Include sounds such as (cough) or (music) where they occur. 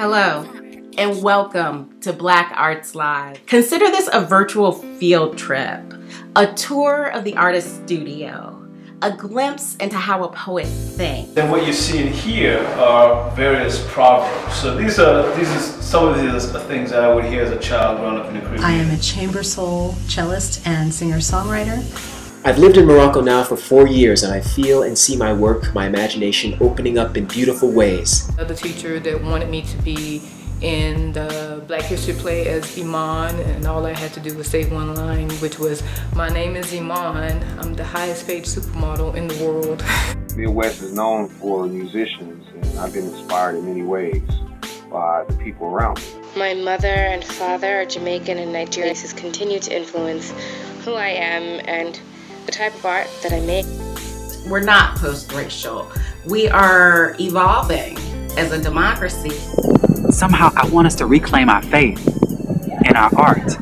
Hello, and welcome to Black Arts Live. Consider this a virtual field trip, a tour of the artist's studio, a glimpse into how a poet thinks. Then what you see in here are various proverbs. So these are these are some of these are things that I would hear as a child growing up in the Caribbean. I am a chamber soul cellist and singer-songwriter. I've lived in Morocco now for four years and I feel and see my work, my imagination opening up in beautiful ways. The teacher that wanted me to be in the Black History play as Iman and all I had to do was say one line which was my name is Iman I'm the highest paid supermodel in the world (laughs) Midwest is known for musicians and I've been inspired in many ways by the people around me. My mother and father are Jamaican and Nigerian. This has continued to influence who I am and the type of art that I make. We're not post-racial. We are evolving as a democracy. Somehow I want us to reclaim our faith in our art.